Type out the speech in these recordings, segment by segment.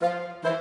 Thank you.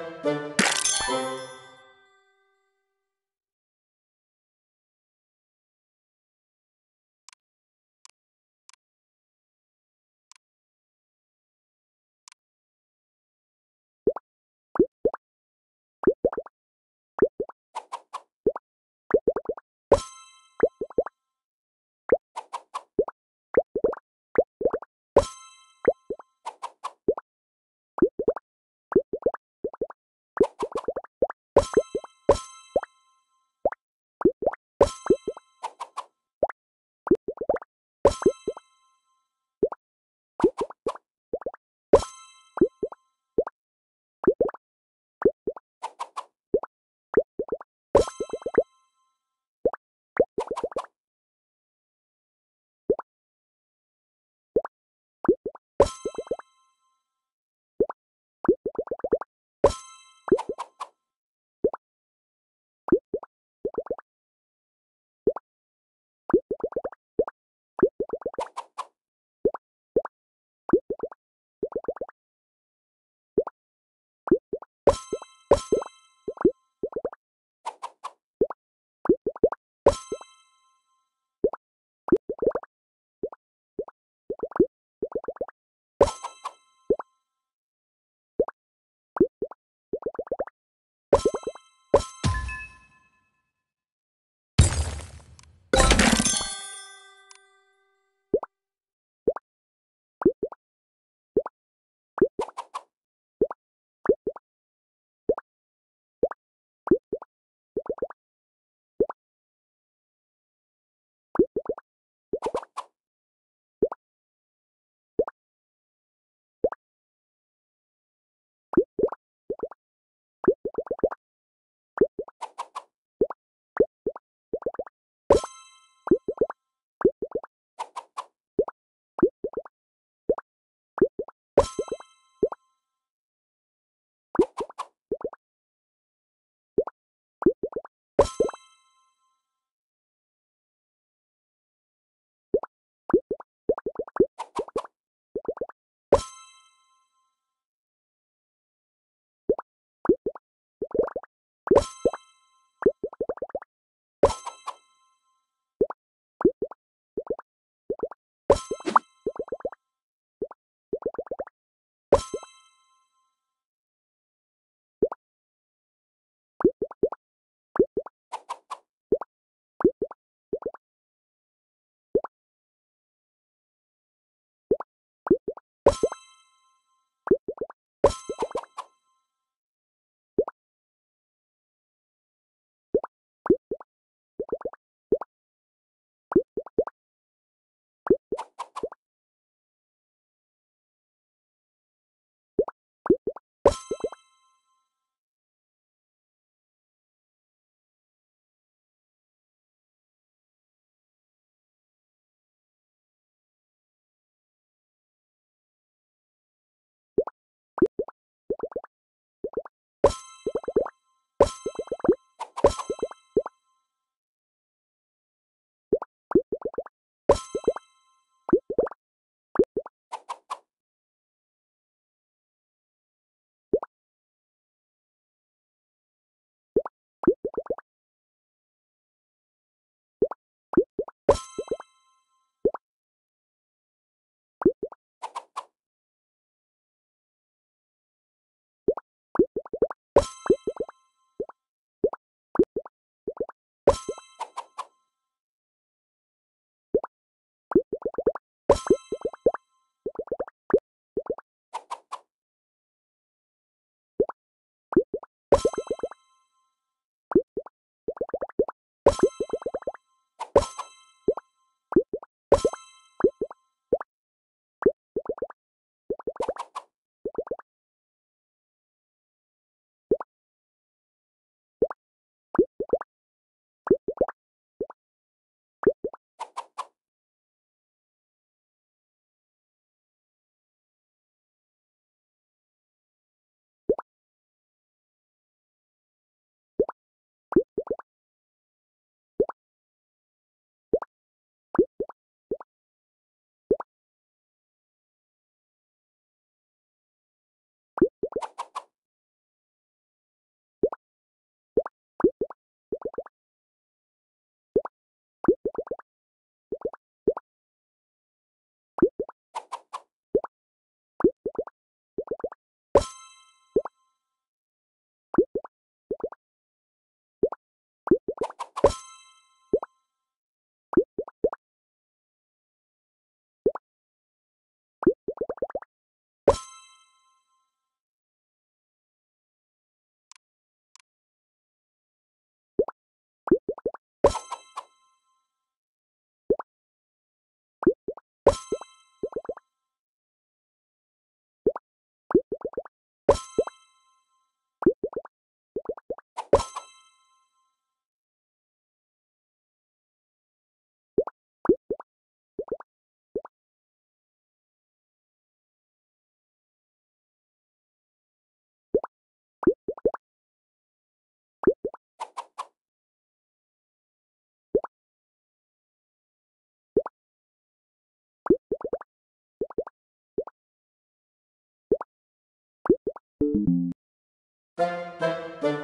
Thank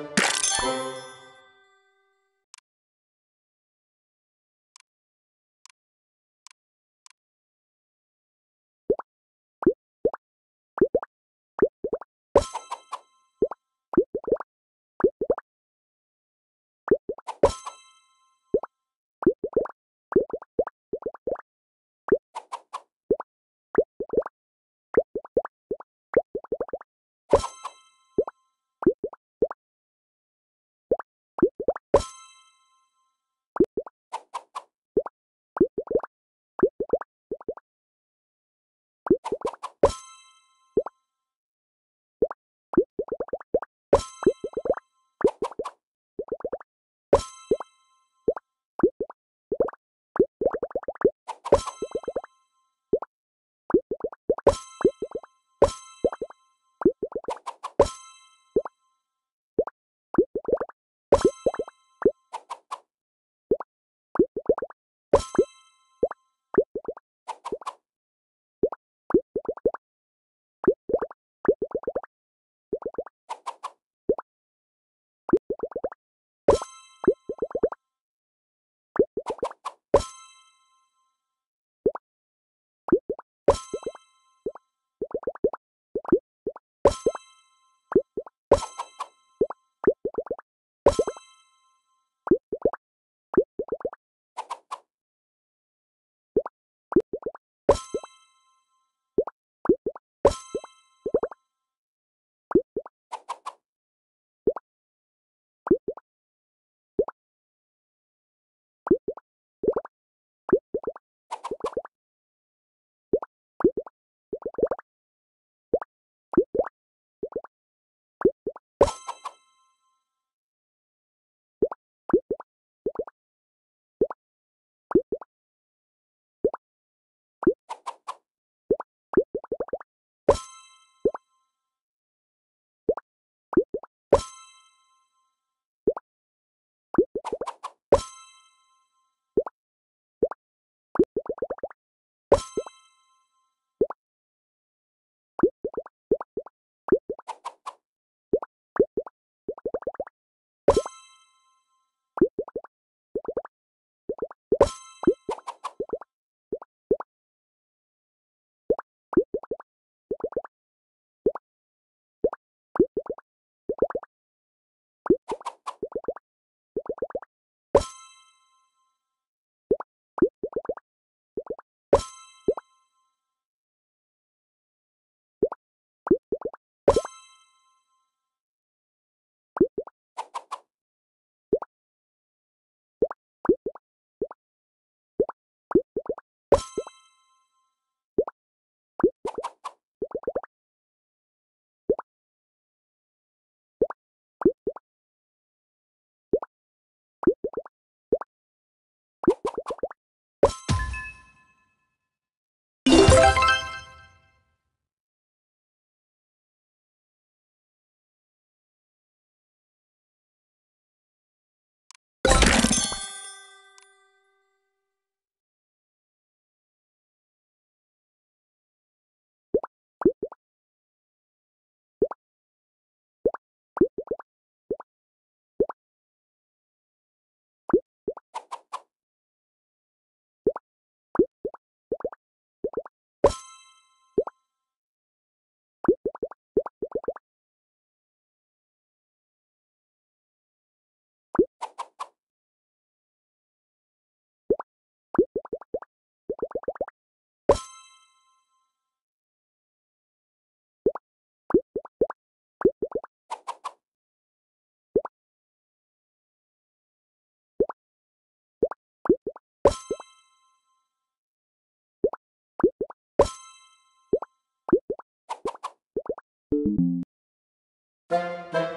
Thank you.